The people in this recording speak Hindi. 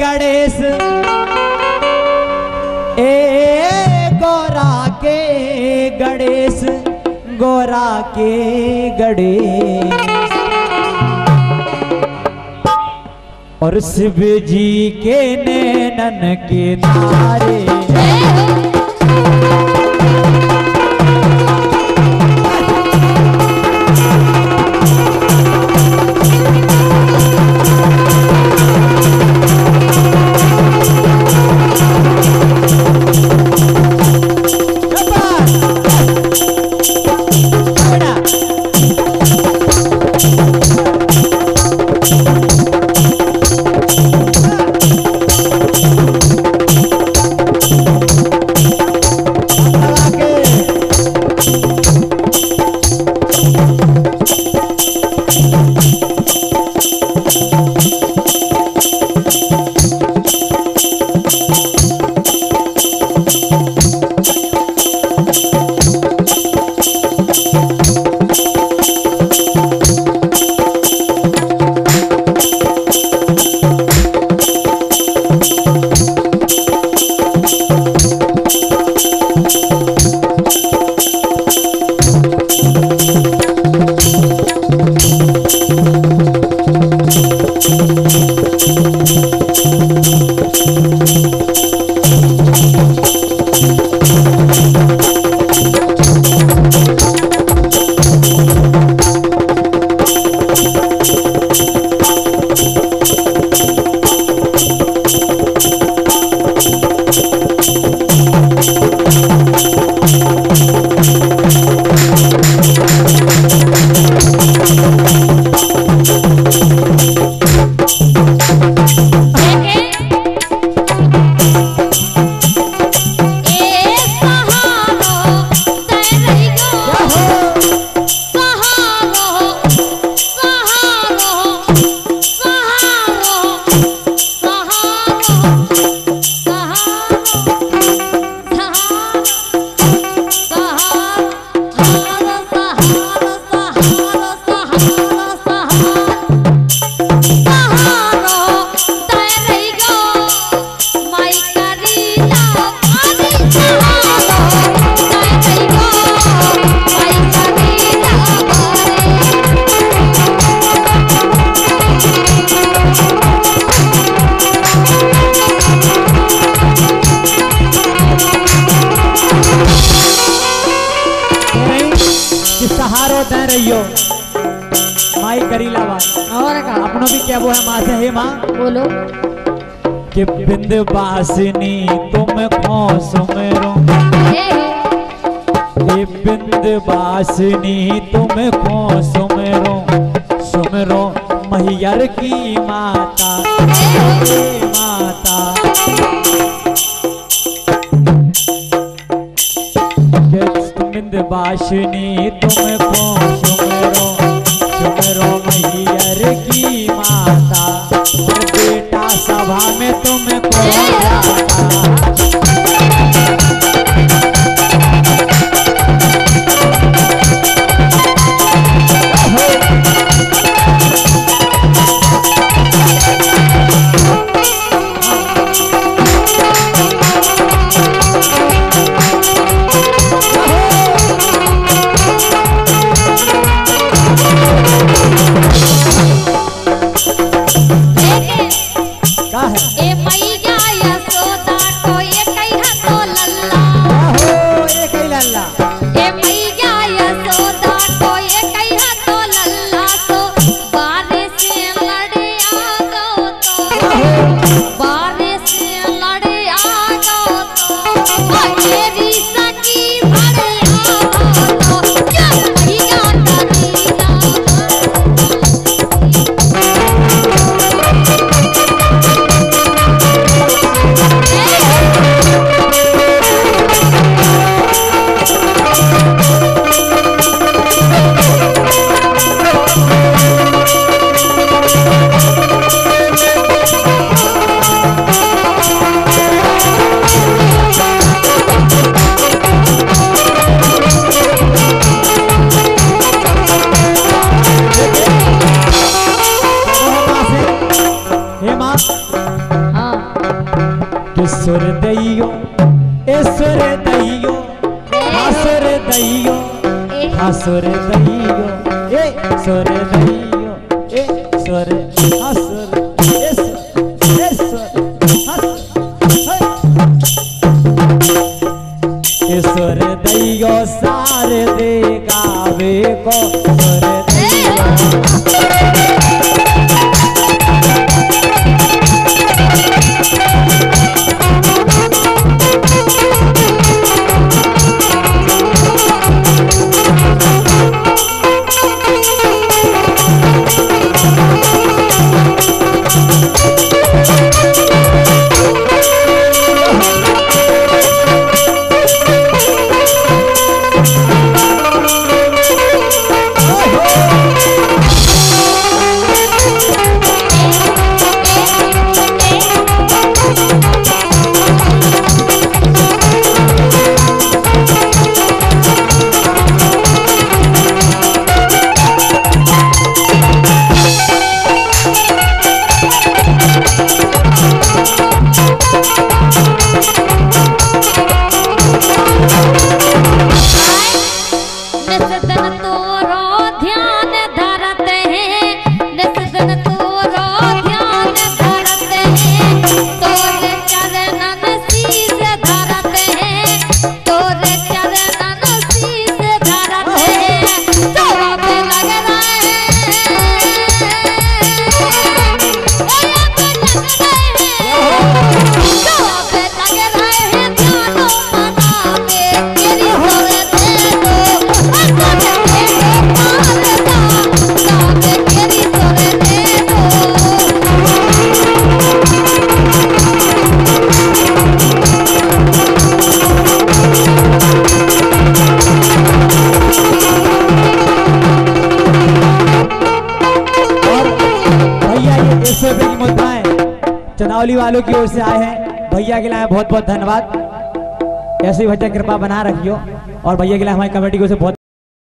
गणेश। ए गोरा के गणेश, गोरा के गणेश। और शिव जी के नैनन के तारे रहियो माई करीला बात और का? अपनो भी क्या है माँ से हे माँ। बोलो। कि बिंद बासनी तुम खोस मेरो। ये बिंद बासनी तुम खोस मेरो। सुमरो मैयर की माता। माता। बिंद बासनी माता बेटा सभा में तुम दैयो हासुर दैयो हासुर दैयो ए ईश्वर दैयो ए ईश्वर हासुर ईश्वर हासुर दैयो सार दे गावे को। चंदौली वालों की ओर से आए हैं। भैया के लिए बहुत बहुत धन्यवाद। ऐसे ही भैया कृपा बना रखियो। और भैया के लिए हमारी कमेटी को से बहुत